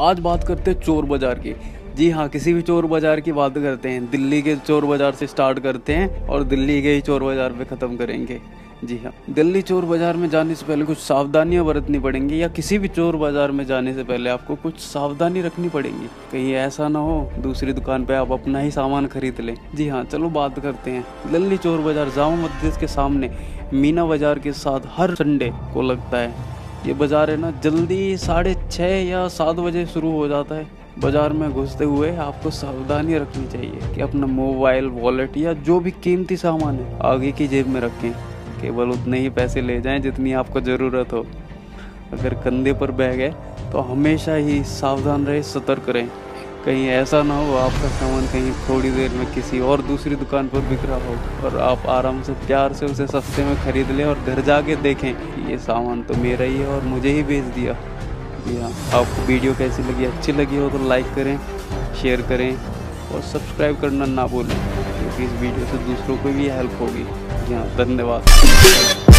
आज बात करते हैं चोर बाज़ार की। जी हाँ किसी भी चोर बाज़ार की बात करते हैं। दिल्ली के चोर बाज़ार से स्टार्ट करते हैं और दिल्ली के ही चोर बाज़ार पे ख़त्म करेंगे। जी हाँ दिल्ली चोर बाज़ार में जाने से पहले कुछ सावधानियाँ बरतनी पड़ेंगी या किसी भी चोर बाज़ार में जाने से पहले आपको कुछ सावधानी रखनी पड़ेगी। कहीं ऐसा ना हो, दूसरी दुकान पे आप अपना ही सामान खरीद लें। जी हाँ चलो बात करते हैं। दिल्ली चोर बाज़ार जामा मस्जिद के सामने, मीना बाज़ार के साथ हर संडे को लगता है। ये बाज़ार है ना, जल्दी साढ़े छः या सात बजे शुरू हो जाता है। बाज़ार में घुसते हुए आपको सावधानी रखनी चाहिए कि अपना मोबाइल, वॉलेट या जो भी कीमती सामान है, आगे की जेब में रखें। केवल उतने ही पैसे ले जाएँ जितनी आपको ज़रूरत हो। अगर कंधे पर बैग है तो हमेशा ही सावधान रहें, सतर्क रहें। कहीं ऐसा ना हो, आपका सामान कहीं थोड़ी देर में किसी और दूसरी दुकान पर बिक रहा हो और आप आराम से, प्यार से उसे सस्ते में ख़रीद लें और घर जाके देखें ये सामान तो मेरा ही है और मुझे ही बेच दिया। जी हाँ आपको वीडियो कैसी लगी, अच्छी लगी हो तो लाइक करें शेयर करें और सब्सक्राइब करना ना भूलें, क्योंकि इस वीडियो से दूसरों को भी हेल्प होगी। जी हाँ धन्यवाद।